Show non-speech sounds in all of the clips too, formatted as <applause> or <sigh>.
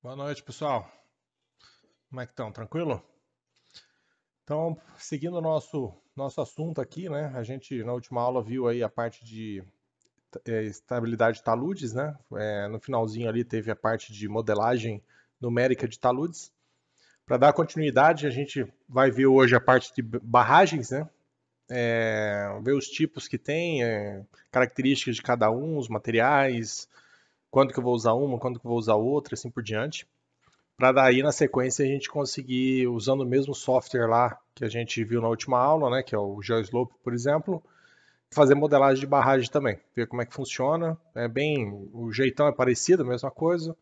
Boa noite, pessoal. Como é que estão? Tranquilo? Então, seguindo o nosso, nosso assunto aqui, né? A gente na última aula viu aí a parte de é, estabilidade de taludes, né? É, no finalzinho ali teve a parte de modelagem numérica de taludes. Para dar continuidade, a gente vai ver hoje a parte de barragens, né? É, ver os tipos que tem, é, características de cada um, os materiais, quando que eu vou usar uma, quando que eu vou usar outra, assim por diante. Para daí, na sequência, a gente conseguir, usando o mesmo software lá que a gente viu na última aula, né, que é o GeoSlope, por exemplo, fazer modelagem de barragem também, ver como é que funciona. É bem, o jeitão é parecido, a mesma coisa.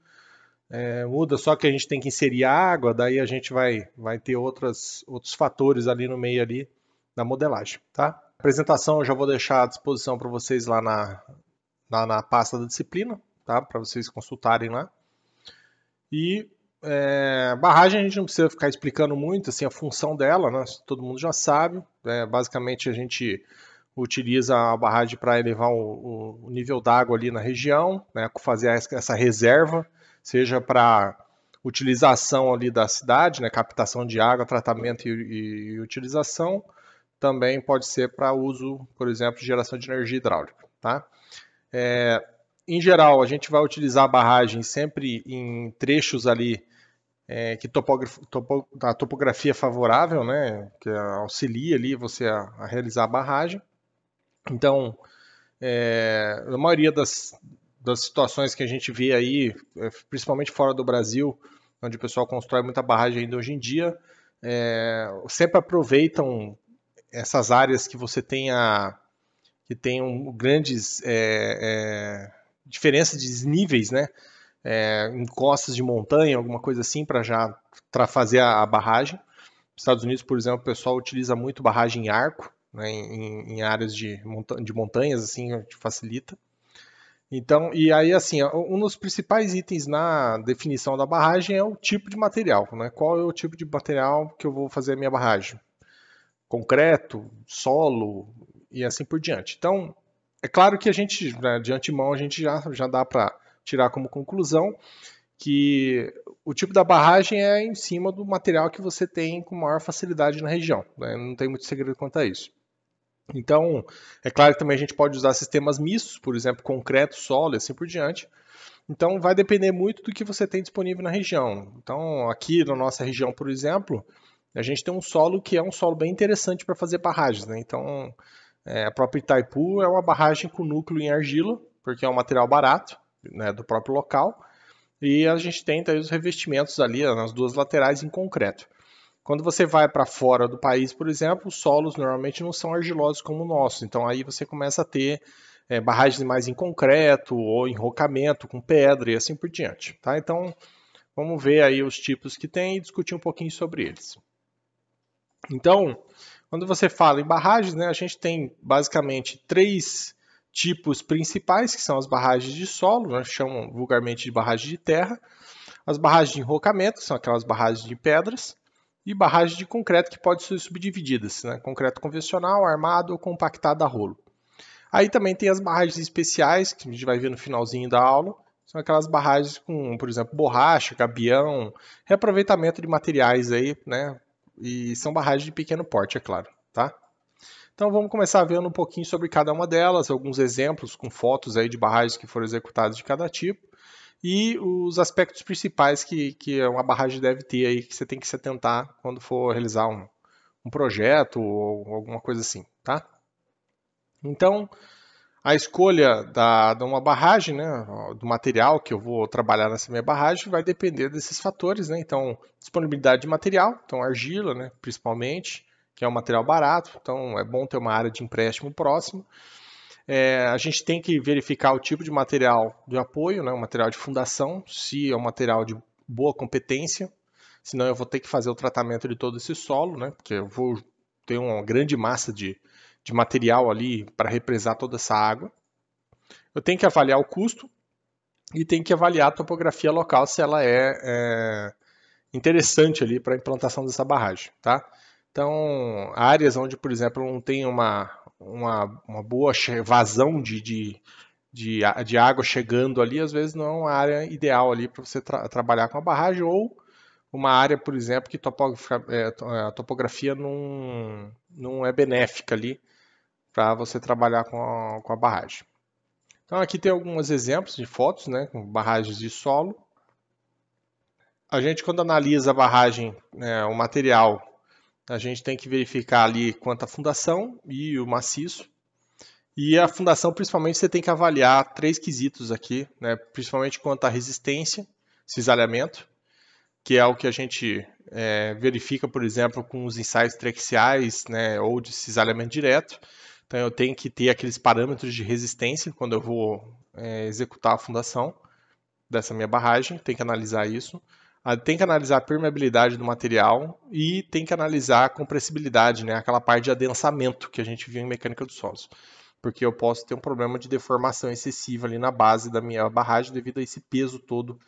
É, muda só que a gente tem que inserir água, daí a gente vai, vai ter outras, outros fatores ali no meio ali da modelagem, tá? A apresentação eu já vou deixar à disposição para vocês lá na, na, na pasta da disciplina, tá? Para vocês consultarem lá. E é, barragem a gente não precisa ficar explicando muito assim a função dela, né? Todo mundo já sabe. É, basicamente a gente utiliza a barragem para elevar o, o nível d'água ali na região, né? Fazer essa reserva, seja para utilização ali da cidade, né? Captação de água, tratamento e, e, e utilização. Também pode ser para uso, por exemplo, de geração de energia hidráulica, tá? É, em geral, a gente vai utilizar a barragem sempre em trechos ali é, que topo, a topografia é favorável, né, que auxilia ali você a, a realizar a barragem. Então, é, a maioria das, das situações que a gente vê aí, é, principalmente fora do Brasil, onde o pessoal constrói muita barragem ainda hoje em dia, é, sempre aproveitam essas áreas que você tenha que tenham grandes é, é diferença de desníveis, né? É, em costas de montanha, alguma coisa assim, para já pra fazer a, a, barragem. Estados Unidos, por exemplo, o pessoal utiliza muito barragem em arco, né, em, em, áreas de, monta de montanhas, assim, facilita. Então, e aí, assim, um dos principais itens na definição da barragem é o tipo de material, né? Qual é o tipo de material que eu vou fazer a minha barragem? Concreto, solo e assim por diante. Então, é claro que a gente, né, de antemão, a gente já, já dá para tirar como conclusão que o tipo da barragem é em cima do material que você tem com maior facilidade na região. Né? Não tem muito segredo quanto a isso. Então, é claro que também a gente pode usar sistemas mistos, por exemplo, concreto, solo e assim por diante. Então, vai depender muito do que você tem disponível na região. Então, aqui na nossa região, por exemplo, a gente tem um solo que é um solo bem interessante para fazer barragens. Né? Então, é, a própria Itaipu é uma barragem com núcleo em argila, porque é um material barato né, do próprio local. E a gente tem os revestimentos ali nas duas laterais em concreto. Quando você vai para fora do país, por exemplo, os solos normalmente não são argilosos como o nosso. Então aí você começa a ter é, barragens mais em concreto ou enrocamento com pedra e assim por diante. Tá? Então vamos ver aí os tipos que tem e discutir um pouquinho sobre eles. Então, quando você fala em barragens, né, a gente tem basicamente três tipos principais, que são as barragens de solo, né, chamam vulgarmente de barragem de terra, as barragens de enrocamento, que são aquelas barragens de pedras, e barragens de concreto, que podem ser subdivididas, né, concreto convencional, armado ou compactado a rolo. Aí também tem as barragens especiais, que a gente vai ver no finalzinho da aula, são aquelas barragens com, por exemplo, borracha, gabião, reaproveitamento de materiais aí, né, e são barragens de pequeno porte, é claro, tá? Então vamos começar vendo um pouquinho sobre cada uma delas, alguns exemplos com fotos aí de barragens que foram executadas de cada tipo e os aspectos principais que, que uma barragem deve ter aí que você tem que se atentar quando for realizar um, um projeto ou alguma coisa assim, tá? Então, a escolha da, de uma barragem, né, do material que eu vou trabalhar nessa minha barragem, vai depender desses fatores. Né? Então, disponibilidade de material, então argila, né, principalmente, que é um material barato, então é bom ter uma área de empréstimo próximo. É, a gente tem que verificar o tipo de material de apoio, né, o material de fundação, se é um material de boa competência, senão eu vou ter que fazer o tratamento de todo esse solo, né, porque eu vou ter uma grande massa de, de material ali para represar toda essa água. Eu tenho que avaliar o custo e tenho que avaliar a topografia local se ela é, é interessante ali para a implantação dessa barragem, tá? Então, áreas onde, por exemplo, não tem uma, uma, uma boa vazão de, de, de, de água chegando ali, às vezes não é uma área ideal ali para você tra trabalhar com a barragem ou uma área, por exemplo, que é, a topografia não, não é benéfica ali para você trabalhar com a, com a barragem. Então aqui tem alguns exemplos de fotos, né, com barragens de solo. A gente quando analisa a barragem, né, o material, a gente tem que verificar ali quanto a fundação e o maciço. E a fundação, principalmente, você tem que avaliar três quesitos aqui, né, principalmente quanto à resistência, cisalhamento, que é o que a gente é, verifica, por exemplo, com os ensaios trexiais né, ou de cisalhamento direto. Então eu tenho que ter aqueles parâmetros de resistência quando eu vou é, executar a fundação dessa minha barragem, tem que analisar isso. Ah, tem que analisar a permeabilidade do material e tem que analisar a compressibilidade, né, aquela parte de adensamento que a gente viu em mecânica dos solos. Porque eu posso ter um problema de deformação excessiva ali na base da minha barragem devido a esse peso todo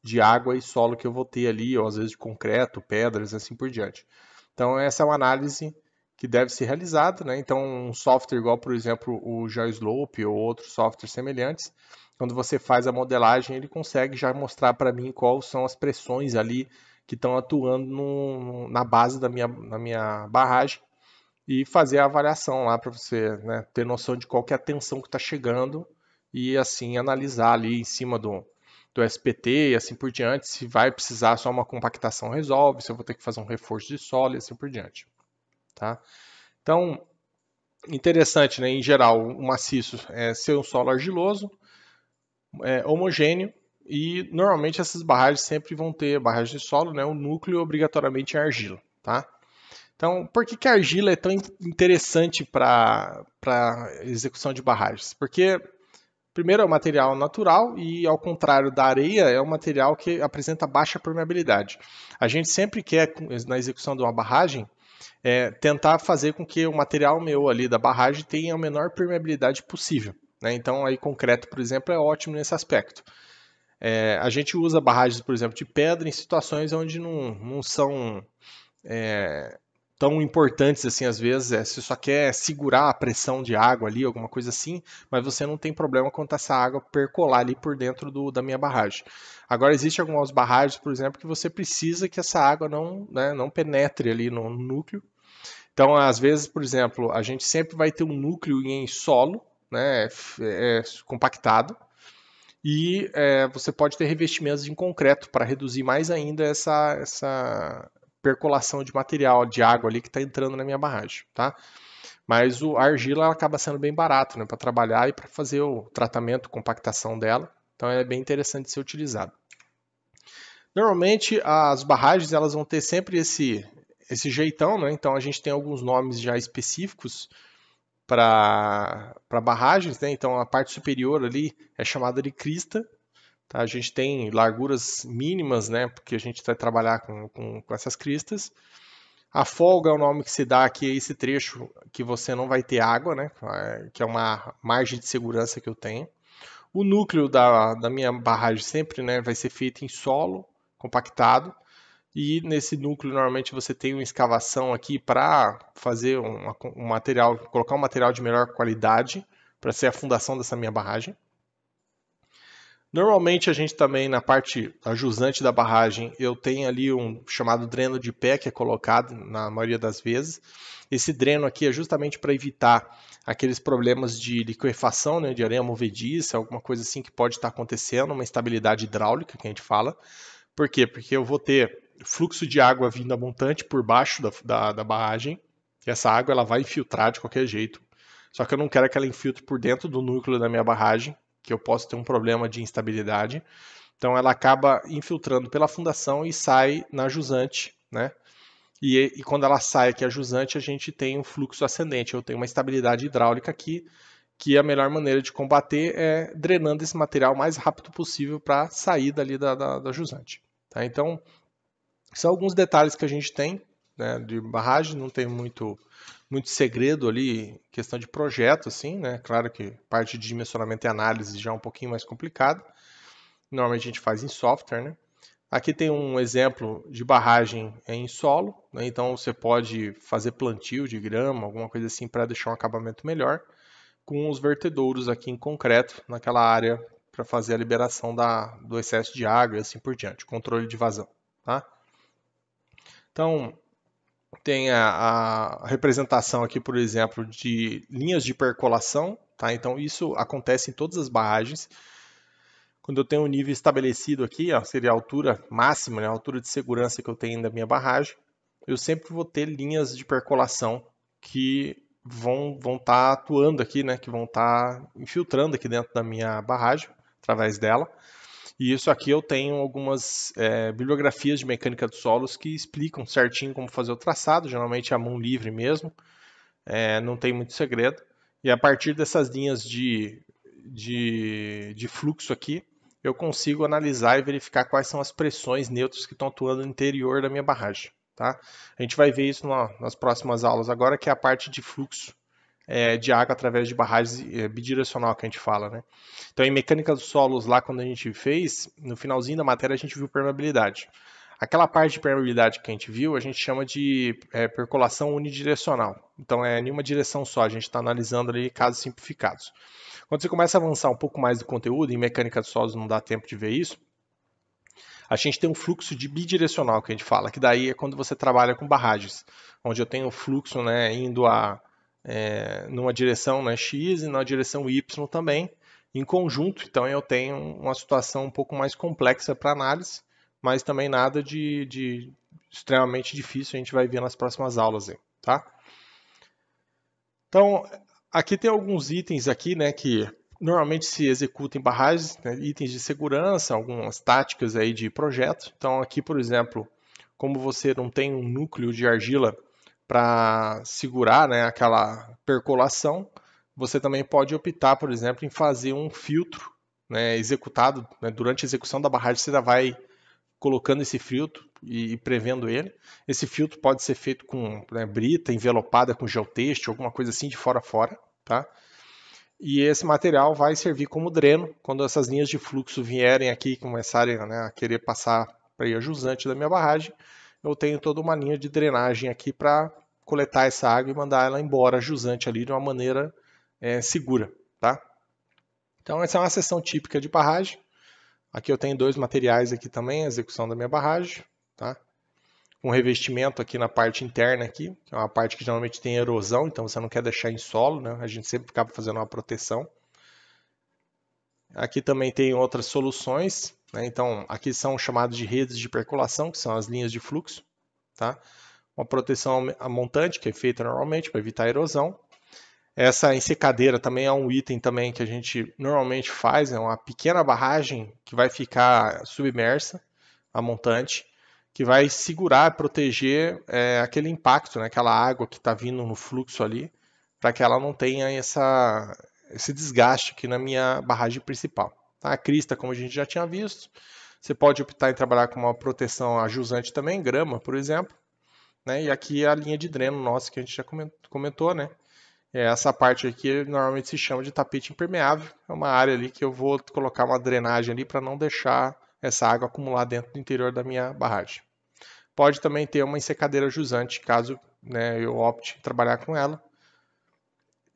de água e solo que eu vou ter ali, ou às vezes de concreto, pedras, assim por diante. Então essa é uma análise que deve ser realizada, né? Então, um software igual, por exemplo, o GeoSlope ou outros softwares semelhantes, quando você faz a modelagem, ele consegue já mostrar para mim quais são as pressões ali que estão atuando no, na base da minha, da minha barragem e fazer a avaliação lá para você né, ter noção de qual é a tensão que está chegando e assim analisar ali em cima do, do SPT e assim por diante, se vai precisar só uma compactação resolve, se eu vou ter que fazer um reforço de solo e assim por diante. Tá? Então, interessante, né? em geral, o maciço é ser um solo argiloso, é, homogêneo, e normalmente essas barragens sempre vão ter, barragem de solo, né? o núcleo obrigatoriamente é argila. Tá? Então, por que, que a argila é tão interessante para execução de barragens? Porque, primeiro, é um material natural e, ao contrário da areia, é um material que apresenta baixa permeabilidade. A gente sempre quer, na execução de uma barragem, é, tentar fazer com que o material meu ali da barragem tenha a menor permeabilidade possível. Né? Então, aí concreto, por exemplo, é ótimo nesse aspecto. É, a gente usa barragens, por exemplo, de pedra em situações onde não, não são é, tão importantes assim, às vezes, é, você só quer segurar a pressão de água ali, alguma coisa assim, mas você não tem problema quanto essa água percolar ali por dentro do, da minha barragem. Agora, existem algumas barragens, por exemplo, que você precisa que essa água não, né, não penetre ali no núcleo. Então, às vezes, por exemplo, a gente sempre vai ter um núcleo em solo, né, é, é, compactado, e é, você pode ter revestimentos em concreto para reduzir mais ainda essa, essa percolação de material, de água ali que está entrando na minha barragem, tá? Mas o, a argila acaba sendo bem barato né, para trabalhar e para fazer o tratamento, compactação dela. Então é bem interessante ser utilizado. Normalmente as barragens elas vão ter sempre esse, esse jeitão, né? Então a gente tem alguns nomes já específicos para barragens, né? Então a parte superior ali é chamada de crista. Tá? A gente tem larguras mínimas, né? Porque a gente vai trabalhar com, com, com essas cristas. A folga é o nome que se dá aqui a esse trecho que você não vai ter água, né? Que é uma margem de segurança que eu tenho. O núcleo da, da minha barragem sempre né, vai ser feito em solo, compactado. E nesse núcleo, normalmente, você tem uma escavação aqui para fazer um, um material, colocar um material de melhor qualidade para ser a fundação dessa minha barragem. Normalmente a gente também na parte a jusante da barragem, eu tenho ali um chamado dreno de pé que é colocado na maioria das vezes. Esse dreno aqui é justamente para evitar aqueles problemas de liquefação, né, de areia movediça, alguma coisa assim que pode estar acontecendo, uma instabilidade hidráulica que a gente fala. Por quê? Porque eu vou ter fluxo de água vindo a montante por baixo da, da, da barragem, e essa água ela vai infiltrar de qualquer jeito. Só que eu não quero que ela infiltre por dentro do núcleo da minha barragem, que eu posso ter um problema de instabilidade. Então ela acaba infiltrando pela fundação e sai na jusante, né? E, e, quando ela sai aqui a jusante, a gente tem um fluxo ascendente. Eu tenho uma estabilidade hidráulica aqui, que a melhor maneira de combater é drenando esse material o mais rápido possível para sair dali da, da, da jusante. Tá? Então, são alguns detalhes que a gente tem né, de barragem, não tem muito muito segredo ali, questão de projeto, assim, né? Claro que parte de dimensionamento e análise já é um pouquinho mais complicado. Normalmente a gente faz em software, né? Aqui tem um exemplo de barragem em solo, né? então você pode fazer plantio de grama, alguma coisa assim para deixar um acabamento melhor. com os vertedouros aqui em concreto naquela área para fazer a liberação da, do excesso de água e assim por diante, controle de vazão. Tá? Então, tem a, a, representação aqui, por exemplo, de linhas de percolação. Tá? Então, isso acontece em todas as barragens. Quando eu tenho um nível estabelecido aqui, ó, seria a altura máxima, né, a altura de segurança que eu tenho da minha barragem, eu sempre vou ter linhas de percolação que vão vão estar tá atuando aqui, né, que vão estar tá infiltrando aqui dentro da minha barragem através dela. E isso aqui eu tenho algumas é, bibliografias de mecânica dos solos que explicam certinho como fazer o traçado, geralmente é a mão livre mesmo, é, não tem muito segredo. E a partir dessas linhas de, de, de fluxo aqui, eu consigo analisar e verificar quais são as pressões neutras que estão atuando no interior da minha barragem. Tá? A gente vai ver isso nas próximas aulas agora, que é a parte de fluxo é, de água através de barragens é, bidirecional que a gente fala. Né? Então, em mecânica dos solos, lá quando a gente fez, no finalzinho da matéria a gente viu permeabilidade. Aquela parte de permeabilidade que a gente viu, a gente chama de é, percolação unidirecional. Então, é em uma direção só, a gente está analisando ali casos simplificados. Quando você começa a avançar um pouco mais do conteúdo, em mecânica de solos não dá tempo de ver isso, a gente tem um fluxo de bidirecional que a gente fala, que daí é quando você trabalha com barragens, onde eu tenho o fluxo né, indo a, é, numa direção né, X e na direção Y também, em conjunto. Então eu tenho uma situação um pouco mais complexa para análise, mas também nada de, de, extremamente difícil, a gente vai ver nas próximas aulas. Aí, tá? Então, Aqui tem alguns itens aqui, né, que normalmente se executam em barragens, né, itens de segurança, algumas táticas aí de projeto. Então aqui, por exemplo, como você não tem um núcleo de argila para segurar né, aquela percolação, você também pode optar, por exemplo, em fazer um filtro né, executado né, durante a execução da barragem. Você já vai colocando esse filtro e, prevendo ele. Esse filtro pode ser feito com né, brita envelopada com geotexto, alguma coisa assim de fora a fora, tá? E esse material vai servir como dreno quando essas linhas de fluxo vierem aqui e começarem né, a querer passar para a jusante da minha barragem. Eu tenho toda uma linha de drenagem aqui para coletar essa água e mandar ela embora jusante ali de uma maneira é, segura, tá? Então essa é uma seção típica de barragem. Aqui eu tenho dois materiais aqui também, a execução da minha barragem, tá? Um revestimento aqui na parte interna aqui, que é uma parte que geralmente tem erosão, então você não quer deixar em solo, né? A gente sempre acaba fazendo uma proteção. Aqui também tem outras soluções, né? Então, aqui são chamadas de redes de percolação, que são as linhas de fluxo, tá? Uma proteção a montante, que é feita normalmente para evitar erosão. Essa ensecadeira também é um item também que a gente normalmente faz, é uma pequena barragem que vai ficar submersa, a montante, que vai segurar, proteger é, aquele impacto, né, aquela água que está vindo no fluxo ali, para que ela não tenha essa, esse desgaste aqui na minha barragem principal. Tá? A crista, como a gente já tinha visto, você pode optar em trabalhar com uma proteção ajusante também, grama, por exemplo. Né? E aqui é a linha de dreno nossa que a gente já comentou, né? É, essa parte aqui normalmente se chama de tapete impermeável. É uma área ali que eu vou colocar uma drenagem ali para não deixar essa água acumular dentro do interior da minha barragem. Pode também ter uma ensecadeira jusante, caso né, eu opte trabalhar com ela.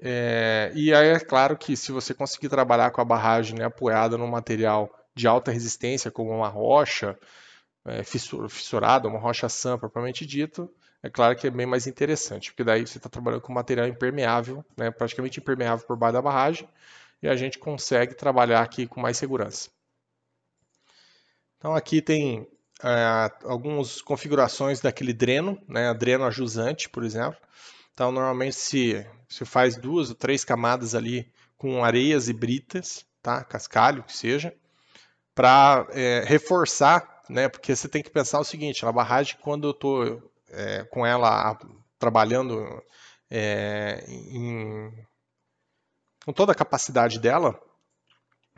É, e aí é claro que se você conseguir trabalhar com a barragem né, apoiada num material de alta resistência, como uma rocha é, fissurada, uma rocha sã propriamente dito, é claro que é bem mais interessante, porque daí você está trabalhando com material impermeável, né, praticamente impermeável por baixo da barragem, e a gente consegue trabalhar aqui com mais segurança. Então aqui tem é, algumas configurações daquele dreno, né, dreno ajusante, por exemplo. Então normalmente se, se faz duas ou três camadas ali com areias e britas, tá, cascalho que seja, para é, reforçar, né, porque você tem que pensar o seguinte, na barragem quando eu estou é, com ela trabalhando é, em, com toda a capacidade dela,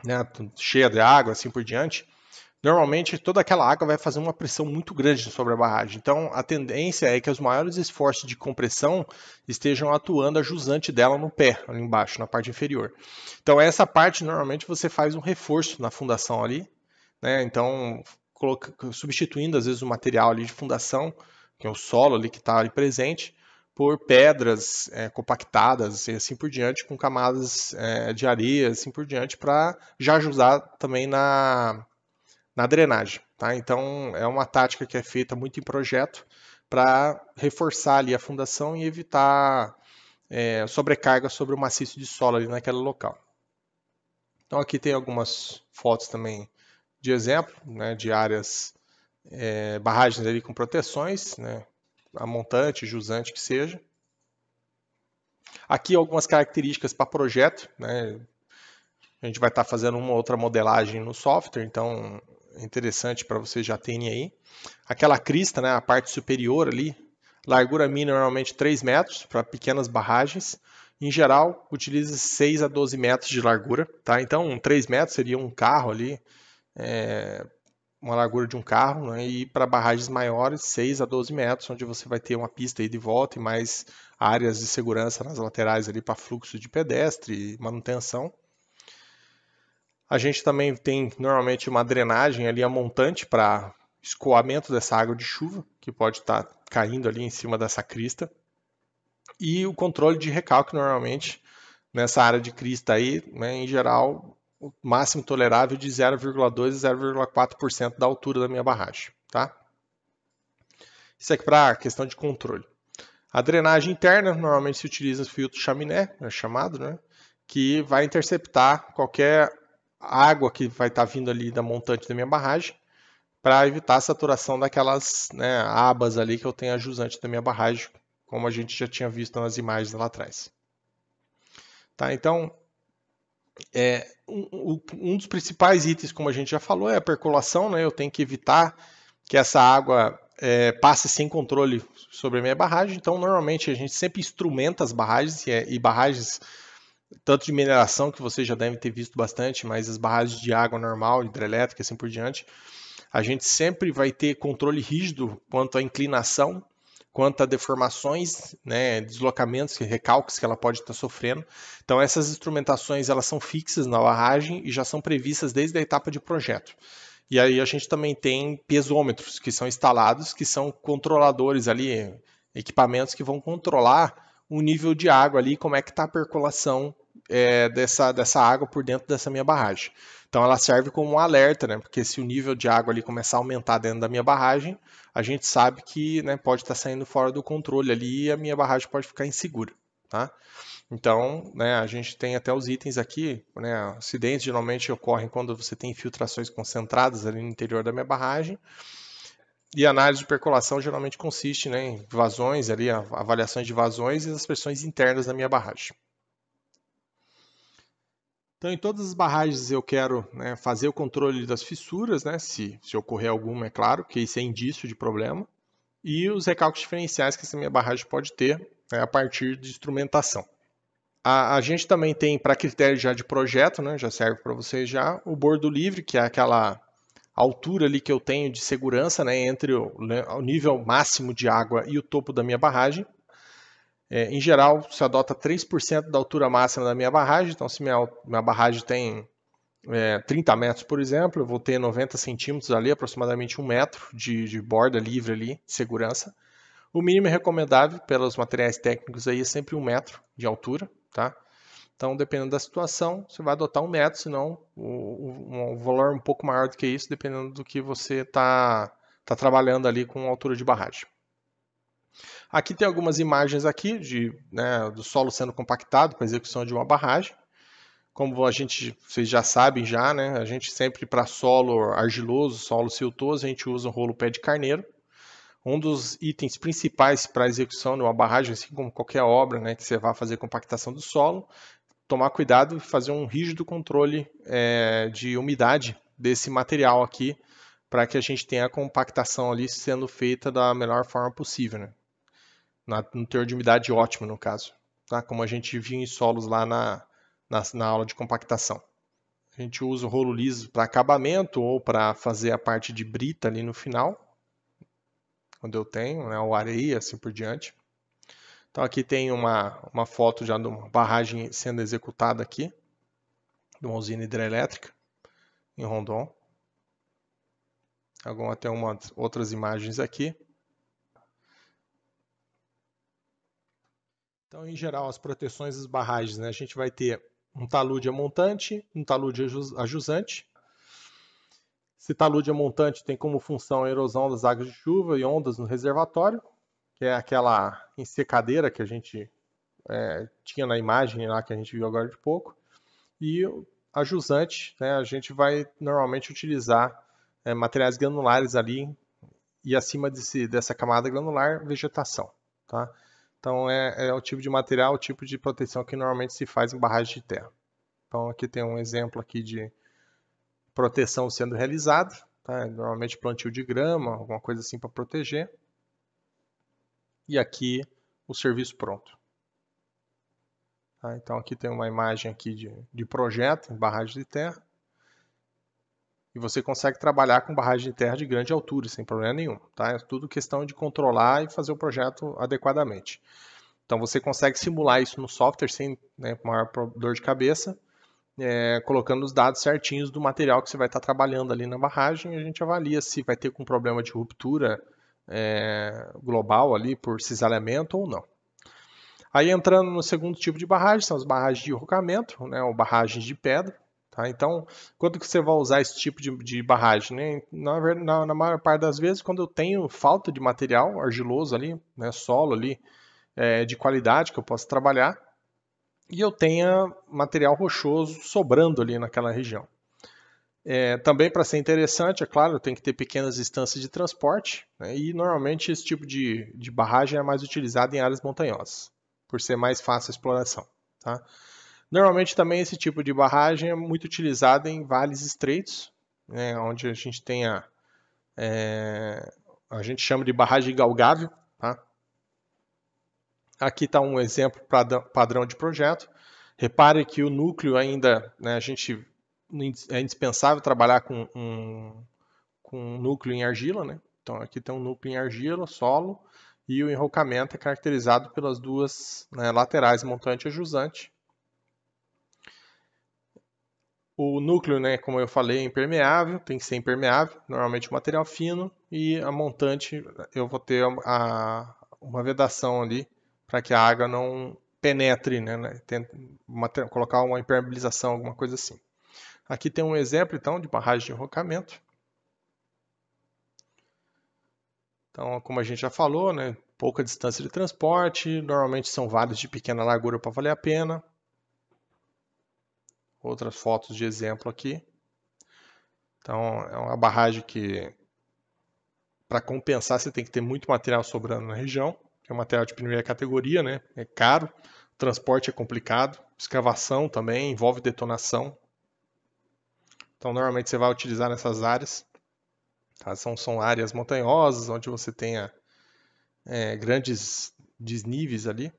né, cheia de água, assim por diante, normalmente toda aquela água vai fazer uma pressão muito grande sobre a barragem. Então, a tendência é que os maiores esforços de compressão estejam atuando a jusante dela no pé, ali embaixo, na parte inferior. Então, essa parte, normalmente, você faz um reforço na fundação ali, né? Então, substituindo, às vezes, o material ali de fundação que é o solo ali que está ali presente, por pedras é, compactadas e assim por diante, com camadas é, de areia, assim por diante, para já ajudar também na, na drenagem. Tá? Então, é uma tática que é feita muito em projeto para reforçar ali a fundação e evitar é, sobrecarga sobre o maciço de solo ali naquele local. Então, aqui tem algumas fotos também de exemplo, né, de áreas, é, barragens ali com proteções, né, a montante, jusante que seja. Aqui algumas características para projeto, né, a gente vai estar tá fazendo uma outra modelagem no software, então interessante para vocês já terem aí. Aquela crista, né, a parte superior ali, largura mínima normalmente 3 metros para pequenas barragens. Em geral, utiliza 6 a 12 metros de largura, tá? Então, 3 metros seria um carro ali, é, uma largura de um carro, né? e para barragens maiores, 6 a 12 metros, onde você vai ter uma pista aí de volta e mais áreas de segurança nas laterais ali para fluxo de pedestre e manutenção. A gente também tem normalmente uma drenagem ali a montante para escoamento dessa água de chuva, que pode estar tá caindo ali em cima dessa crista. E o controle de recalque normalmente nessa área de crista aí, né, em geral, o máximo tolerável de 0,2 a 0,4% da altura da minha barragem, tá? Isso aqui para questão de controle. A drenagem interna normalmente se utiliza o filtro chaminé, é chamado, né? Que vai interceptar qualquer água que vai estar tá vindo ali da montante da minha barragem para evitar a saturação daquelas né, abas ali que eu tenho a jusante da minha barragem, como a gente já tinha visto nas imagens lá atrás. Tá, então, é, um, um, dos principais itens, como a gente já falou, é a percolação. Né? Eu tenho que evitar que essa água é, passe sem controle sobre a minha barragem. Então, normalmente, a gente sempre instrumenta as barragens, e, é, e barragens tanto de mineração, que vocês já devem ter visto bastante, mas as barragens de água normal, hidrelétrica, assim por diante, a gente sempre vai ter controle rígido quanto à inclinação, quanto a deformações, né, deslocamentos, recalques que ela pode estar sofrendo. Então essas instrumentações elas são fixas na barragem e já são previstas desde a etapa de projeto. E aí a gente também tem pesômetros que são instalados, que são controladores ali, equipamentos que vão controlar o nível de água ali, como é que está a percolação é, dessa, dessa água por dentro dessa minha barragem. Então ela serve como um alerta, né? Porque se o nível de água ali começar a aumentar dentro da minha barragem, a gente sabe que né, pode estar saindo fora do controle ali e a minha barragem pode ficar insegura, tá? Então, né, a gente tem até os itens aqui, né, acidentes geralmente ocorrem quando você tem infiltrações concentradas ali no interior da minha barragem, e análise de percolação geralmente consiste né, em vazões, ali, avaliações de vazões e as pressões internas da minha barragem. Então, em todas as barragens eu quero né, fazer o controle das fissuras, né, se, se ocorrer alguma, é claro, que isso é indício de problema, e os recalques diferenciais que essa minha barragem pode ter né, a partir de instrumentação. A, a gente também tem, para critério já de projeto, né, já serve para vocês já, o bordo livre, que é aquela altura ali que eu tenho de segurança né, entre o, né, o nível máximo de água e o topo da minha barragem. É, em geral, se adota 3% da altura máxima da minha barragem. Então, se minha, minha barragem tem é, 30 metros, por exemplo, eu vou ter 90 centímetros ali, aproximadamente um metro de, de borda livre ali, segurança. O mínimo recomendável pelos materiais técnicos aí é sempre um metro de altura, tá? Então, dependendo da situação, você vai adotar um metro, senão um, um valor um pouco maior do que isso, dependendo do que você está tá trabalhando ali com altura de barragem. Aqui tem algumas imagens aqui de, né, do solo sendo compactado para execução de uma barragem. Como a gente, vocês já sabem já, né, a gente sempre para solo argiloso, solo siltoso, a gente usa um rolo pé de carneiro. Um dos itens principais para a execução de uma barragem, assim como qualquer obra né, que você vá fazer compactação do solo, tomar cuidado e fazer um rígido controle é, de umidade desse material aqui, para que a gente tenha a compactação ali sendo feita da melhor forma possível. Né? Na, no teor de umidade ótimo, no caso, tá? como a gente viu em solos lá na, na, na aula de compactação. A gente usa o rolo liso para acabamento ou para fazer a parte de brita ali no final, quando eu tenho, né, ou areia, assim por diante. Então aqui tem uma, uma foto já de uma barragem sendo executada aqui, de uma usina hidrelétrica em Rondon. Algumas até uma, outras imagens aqui. Então, em geral, as proteções das barragens, né, a gente vai ter um talude montante, um talude ajusante. Esse talude montante tem como função a erosão das águas de chuva e ondas no reservatório, que é aquela ensecadeira que a gente é, tinha na imagem lá que a gente viu agora de pouco. E a jusante, né, a gente vai normalmente utilizar é, materiais granulares ali e acima desse, dessa camada granular, vegetação. Tá? Então é, é, o tipo de material, o tipo de proteção que normalmente se faz em barragem de terra. Então aqui tem um exemplo aqui de proteção sendo realizada, tá? normalmente plantio de grama, alguma coisa assim para proteger. E aqui o serviço pronto. Tá? Então aqui tem uma imagem aqui de, de projeto em barragem de terra. E você consegue trabalhar com barragem de terra de grande altura, sem problema nenhum. Tá? É tudo questão de controlar e fazer o projeto adequadamente. Então você consegue simular isso no software sem né, maior dor de cabeça, é, colocando os dados certinhos do material que você vai estar trabalhando ali na barragem. A gente avalia se vai ter algum problema de ruptura é, global ali por cisalhamento ou não. Aí entrando no segundo tipo de barragem, são as barragens de enrocamento, né, ou barragens de pedra. Tá? Então, quando que você vai usar esse tipo de, de barragem? Né? Na, na, na, maior parte das vezes, quando eu tenho falta de material argiloso ali, né, solo ali, é, de qualidade que eu posso trabalhar, e eu tenha material rochoso sobrando ali naquela região. É, também para ser interessante, é claro, tem que ter pequenas distâncias de transporte, né, e normalmente esse tipo de, de barragem é mais utilizado em áreas montanhosas por ser mais fácil a exploração. Tá? Normalmente também esse tipo de barragem é muito utilizado em vales estreitos, né, onde a gente tem a, é, a gente chama de barragem galgável. Tá? Aqui está um exemplo padrão de projeto. Repare que o núcleo ainda, né, a gente é indispensável trabalhar com um, com um núcleo em argila, né? Então aqui tem um núcleo em argila, solo, e o enrocamento é caracterizado pelas duas né, laterais, montante e jusante. O núcleo, né, como eu falei, é impermeável, tem que ser impermeável, normalmente material fino, e a montante eu vou ter a, uma vedação ali para que a água não penetre, né, né uma, colocar uma impermeabilização, alguma coisa assim. Aqui tem um exemplo então de barragem de enrocamento. Então, como a gente já falou, né, pouca distância de transporte, normalmente são vales de pequena largura para valer a pena. Outras fotos de exemplo aqui. Então, é uma barragem que, para compensar, você tem que ter muito material sobrando na região, é um material de primeira categoria, né? É caro, transporte é complicado, escavação também envolve detonação. Então, normalmente você vai utilizar nessas áreas. Tá? São, são áreas montanhosas, onde você tenha é, grandes desníveis ali.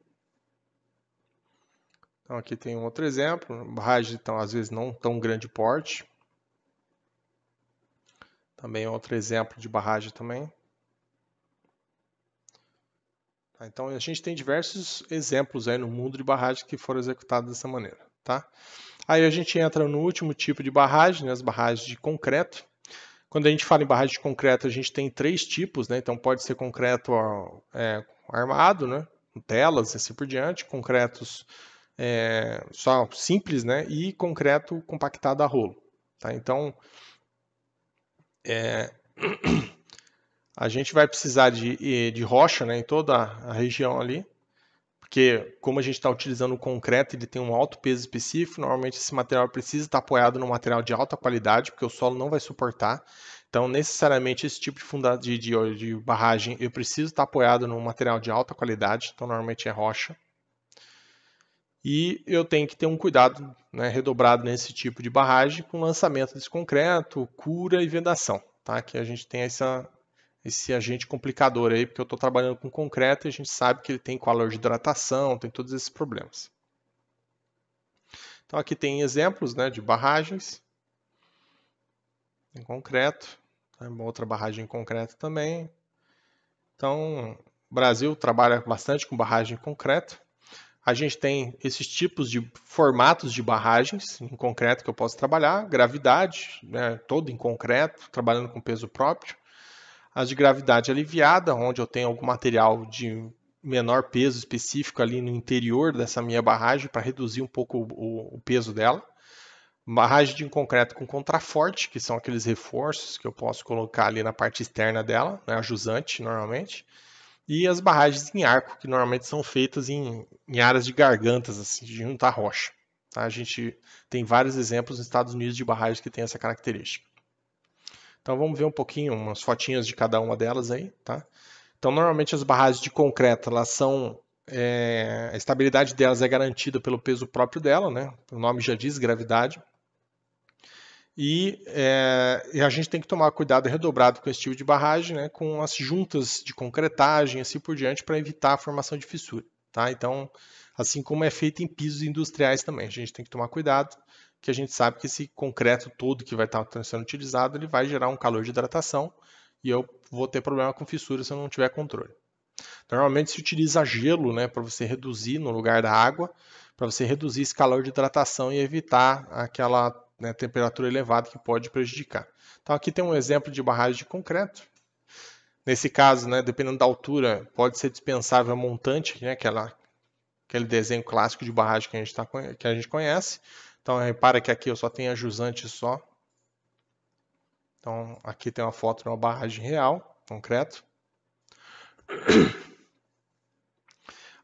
Então aqui tem um outro exemplo, barragem então às vezes não tão grande porte. Também outro exemplo de barragem também. Tá, então a gente tem diversos exemplos aí no mundo de barragens que foram executados dessa maneira, tá? Aí a gente entra no último tipo de barragem, né, as barragens de concreto. Quando a gente fala em barragem de concreto, a gente tem três tipos, né? Então pode ser concreto é, armado, né? Com telas e assim por diante, concretos é, só simples, né? E concreto compactado a rolo. Tá? Então é, <clears throat> a gente vai precisar de, de rocha né, em toda a região ali, porque como a gente está utilizando o concreto, ele tem um alto peso específico, normalmente esse material precisa estar apoiado no material de alta qualidade, porque o solo não vai suportar. Então, necessariamente, esse tipo de, funda de, de, de barragem, eu preciso estar apoiado num material de alta qualidade, então normalmente é rocha. E eu tenho que ter um cuidado né, redobrado nesse tipo de barragem com lançamento desse concreto, cura e vedação, tá? Que a gente tem essa, esse agente complicador aí, porque eu estou trabalhando com concreto e a gente sabe que ele tem calor de hidratação, tem todos esses problemas. Então aqui tem exemplos né, de barragens em concreto, tá? uma outra barragem em concreto também. Então, o Brasil trabalha bastante com barragem em concreto. A gente tem esses tipos de formatos de barragens em concreto que eu posso trabalhar, gravidade, né, todo em concreto, trabalhando com peso próprio as de gravidade aliviada, onde eu tenho algum material de menor peso específico ali no interior dessa minha barragem para reduzir um pouco o, o, peso dela. Barragem de concreto com contraforte, que são aqueles reforços que eu posso colocar ali na parte externa dela, né, ajusante normalmente. E as barragens em arco, que normalmente são feitas em, em áreas de gargantas, assim, de juntar rocha. Tá? A gente tem vários exemplos nos Estados Unidos de barragens que têm essa característica. Então vamos ver um pouquinho, umas fotinhas de cada uma delas aí, tá? Então normalmente as barragens de concreto, elas são é, a estabilidade delas é garantida pelo peso próprio dela, né? O nome já diz gravidade. E, é, e, a gente tem que tomar cuidado redobrado com esse tipo de barragem, né, com as juntas de concretagem, assim por diante, para evitar a formação de fissura. Tá? Então, assim como é feito em pisos industriais também, a gente tem que tomar cuidado que a gente sabe que esse concreto todo que vai estar sendo utilizado, ele vai gerar um calor de hidratação e eu vou ter problema com fissura se eu não tiver controle. Normalmente se utiliza gelo, né, para você reduzir no lugar da água, para você reduzir esse calor de hidratação e evitar aquela né, temperatura elevada que pode prejudicar. Então aqui tem um exemplo de barragem de concreto. Nesse caso, né, dependendo da altura, pode ser dispensável a montante, né, aquela, aquele desenho clássico de barragem que a gente, tá, que a gente conhece. Então repara que aqui eu só tenho a jusante só. Então aqui tem uma foto de uma barragem real, concreto.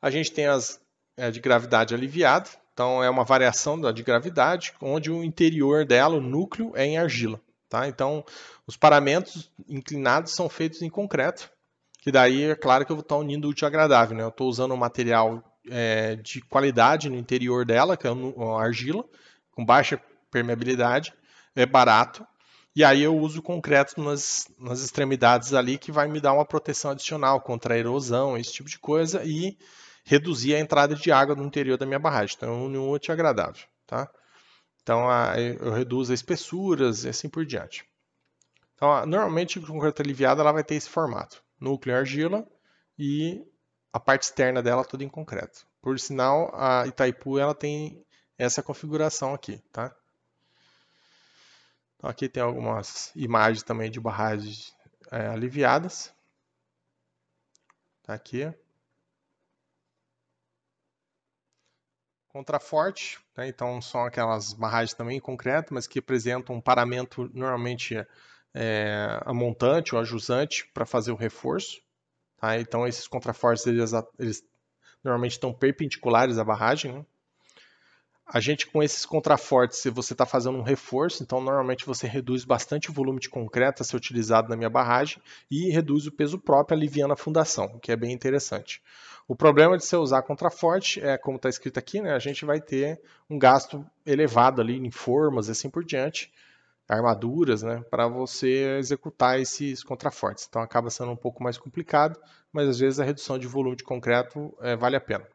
A gente tem as é, de gravidade aliviada. Então é uma variação de gravidade, onde o interior dela, o núcleo, é em argila. Tá? Então os paramentos inclinados são feitos em concreto. Que daí é claro que eu vou estar unindo o útil agradável. Né? Eu estou usando um material é, de qualidade no interior dela, que é a argila, com baixa permeabilidade, é barato. E aí eu uso concreto nas, nas extremidades ali que vai me dar uma proteção adicional contra a erosão, esse tipo de coisa, e reduzir a entrada de água no interior da minha barragem. Então, é um útil agradável. Tá? Então, eu reduzo as espessuras e assim por diante. Então, normalmente, o concreto aliviado ela vai ter esse formato. Núcleo argila e a parte externa dela toda em concreto. Por sinal, a Itaipu ela tem essa configuração aqui, tá? Então, aqui tem algumas imagens também de barragens é, aliviadas. Tá aqui. Contraforte, né? então são aquelas barragens também em concreto, mas que apresentam um paramento normalmente é, a montante ou a jusante para fazer o reforço. Tá? Então esses contrafortes eles, eles normalmente estão perpendiculares à barragem, né? A gente com esses contrafortes, se você está fazendo um reforço, então normalmente você reduz bastante o volume de concreto a ser utilizado na minha barragem e reduz o peso próprio aliviando a fundação, o que é bem interessante. O problema de você usar contraforte é, como está escrito aqui, né, a gente vai ter um gasto elevado ali em formas e assim por diante, armaduras, né, para você executar esses contrafortes. Então acaba sendo um pouco mais complicado, mas às vezes a redução de volume de concreto é, vale a pena.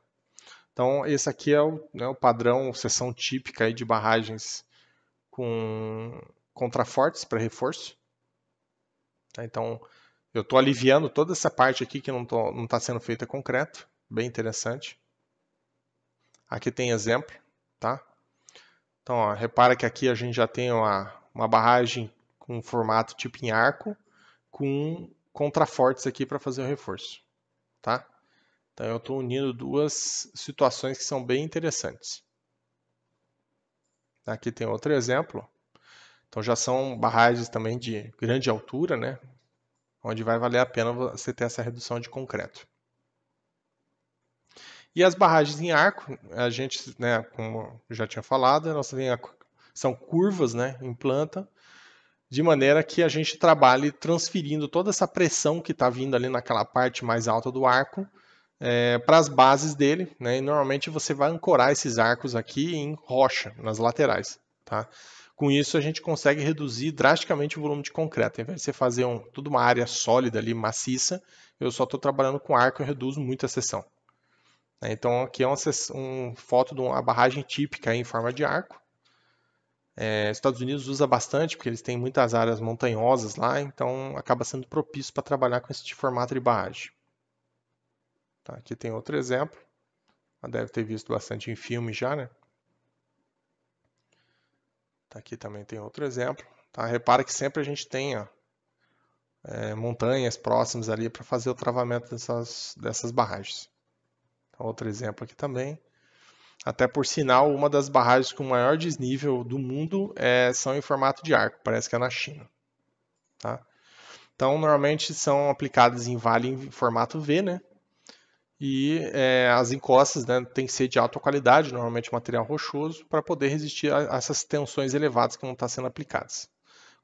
Então, esse aqui é o, né, o padrão, seção típica de barragens com contrafortes para reforço. Tá? Então, eu estou aliviando toda essa parte aqui que não está sendo feita concreto. Bem interessante. Aqui tem exemplo. Tá? Então, ó, repara que aqui a gente já tem uma, uma barragem com formato tipo em arco, com contrafortes aqui para fazer o reforço. Tá? Então eu estou unindo duas situações que são bem interessantes. Aqui tem outro exemplo. Então já são barragens também de grande altura, né? Onde vai valer a pena você ter essa redução de concreto. E as barragens em arco, a gente, né, como já tinha falado, elas são curvas né, em planta, de maneira que a gente trabalhe transferindo toda essa pressão que está vindo ali naquela parte mais alta do arco é, para as bases dele, né? E normalmente você vai ancorar esses arcos aqui em rocha, nas laterais, tá? Com isso a gente consegue reduzir drasticamente o volume de concreto. Ao invés de você fazer um, toda uma área sólida ali, maciça, eu só estou trabalhando com arco e reduzo muito a seção. Né? Então aqui é uma, foto de uma barragem típica em forma de arco. É, Estados Unidos usa bastante porque eles têm muitas áreas montanhosas lá, então acaba sendo propício para trabalhar com esse formato de barragem. Tá, aqui tem outro exemplo. Deve ter visto bastante em filme já, né? Tá, aqui também tem outro exemplo. Tá? Repara que sempre a gente tem ó, é, montanhas próximas ali para fazer o travamento dessas, dessas barragens. Então, outro exemplo aqui também. Até por sinal, uma das barragens com maior desnível do mundo é, são em formato de arco, parece que é na China. Tá? Então, normalmente são aplicadas em vale em formato V, né? E é, as encostas né, têm que ser de alta qualidade, normalmente material rochoso, para poder resistir a, essas tensões elevadas que vão estar sendo aplicadas.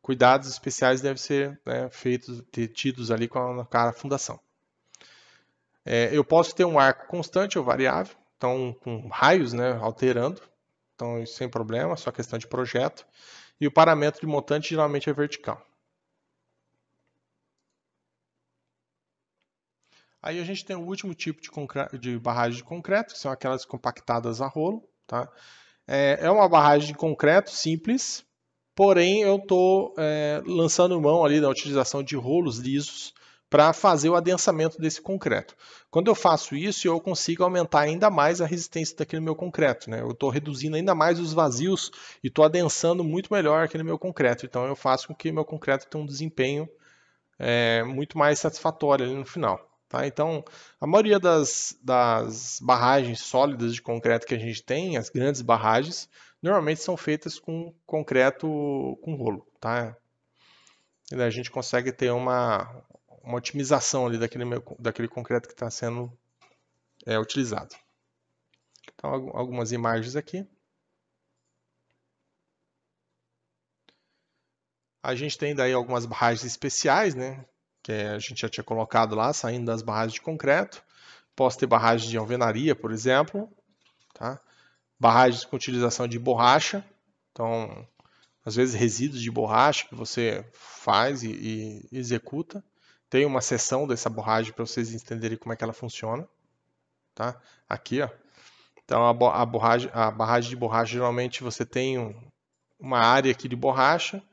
Cuidados especiais devem ser né, feitos, tidos ali com a, com a fundação. É, eu posso ter um arco constante ou variável, então com raios né, alterando, então sem problema, só questão de projeto. E o paramento de montante geralmente é vertical. Aí a gente tem o último tipo de, de barragem de concreto, que são aquelas compactadas a rolo. Tá? É, é uma barragem de concreto simples, porém eu estou é, lançando mão ali da utilização de rolos lisos para fazer o adensamento desse concreto. Quando eu faço isso, eu consigo aumentar ainda mais a resistência daquele meu concreto. Né? Eu estou reduzindo ainda mais os vazios e estou adensando muito melhor aquele meu concreto. Então eu faço com que meu concreto tenha um desempenho é, muito mais satisfatório ali no final. Tá? Então, a maioria das, das barragens sólidas de concreto que a gente tem, as grandes barragens, normalmente são feitas com concreto com rolo. Tá? E daí a gente consegue ter uma, uma otimização ali daquele, daquele concreto que está sendo é, utilizado. Então, algumas imagens aqui. A gente tem daí algumas barragens especiais, né? Que a gente já tinha colocado lá, saindo das barragens de concreto. Posso ter barragens de alvenaria, por exemplo. Tá? Barragens com utilização de borracha. Então, às vezes resíduos de borracha que você faz e, e executa. Tem uma seção dessa borracha para vocês entenderem como é que ela funciona. Tá? Aqui, ó. Então, a, a, a barragem de borracha, geralmente você tem um, uma área aqui de borracha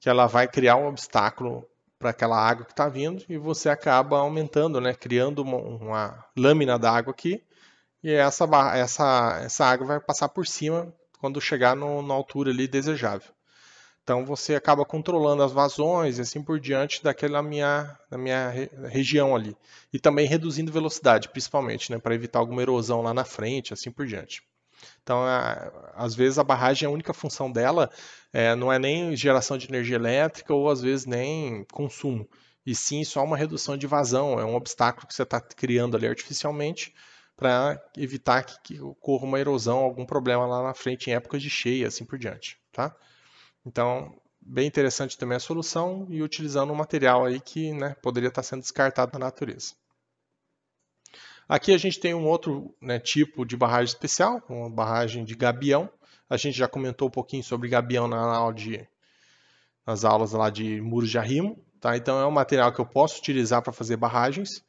que ela vai criar um obstáculo para aquela água que está vindo e você acaba aumentando, né, criando uma, uma lâmina d'água aqui e essa, essa, essa água vai passar por cima quando chegar no, na altura ali desejável. Então você acaba controlando as vazões e assim por diante daquela minha, da minha região ali. E também reduzindo velocidade, principalmente, né, para evitar alguma erosão lá na frente, assim por diante. Então, é, às vezes a barragem, a única função dela é, não é nem geração de energia elétrica ou às vezes nem consumo, e sim só uma redução de vazão, é um obstáculo que você está criando ali artificialmente para evitar que, que, ocorra uma erosão, algum problema lá na frente em épocas de cheia, assim por diante, tá? Então, bem interessante também a solução e utilizando um material aí que né, poderia estar sendo descartado da natureza. Aqui a gente tem um outro né, tipo de barragem especial, uma barragem de gabião. A gente já comentou um pouquinho sobre gabião na aula de, nas aulas lá de muros de arrimo. Tá? Então é um material que eu posso utilizar para fazer barragens.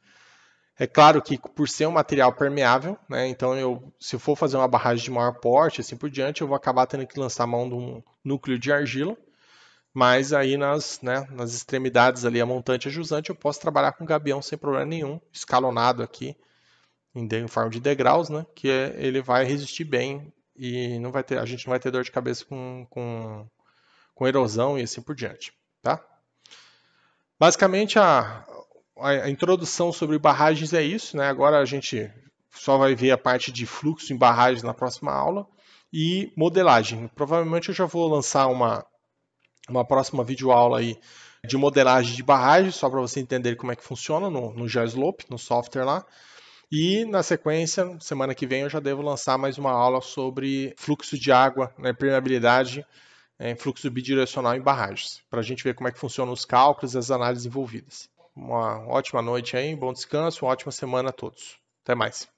É claro que por ser um material permeável, né, então eu, se eu for fazer uma barragem de maior porte, assim por diante, eu vou acabar tendo que lançar mão de um núcleo de argila. Mas aí nas, né, nas extremidades ali, a montante e a jusante, eu posso trabalhar com gabião sem problema nenhum, escalonado aqui, em forma de degraus, né? Que é, ele vai resistir bem e não vai ter, a gente não vai ter dor de cabeça com, com, com erosão e assim por diante, tá? Basicamente a, a introdução sobre barragens é isso, né? Agora a gente só vai ver a parte de fluxo em barragens na próxima aula e modelagem. Provavelmente eu já vou lançar uma, uma próxima videoaula aí de modelagem de barragens, só para você entender como é que funciona no, no GeoSlope, no software lá. E na sequência, semana que vem, eu já devo lançar mais uma aula sobre fluxo de água, né, permeabilidade, é, fluxo bidirecional em barragens, para a gente ver como é que funcionam os cálculos e as análises envolvidas. Uma ótima noite aí, bom descanso, uma ótima semana a todos. Até mais.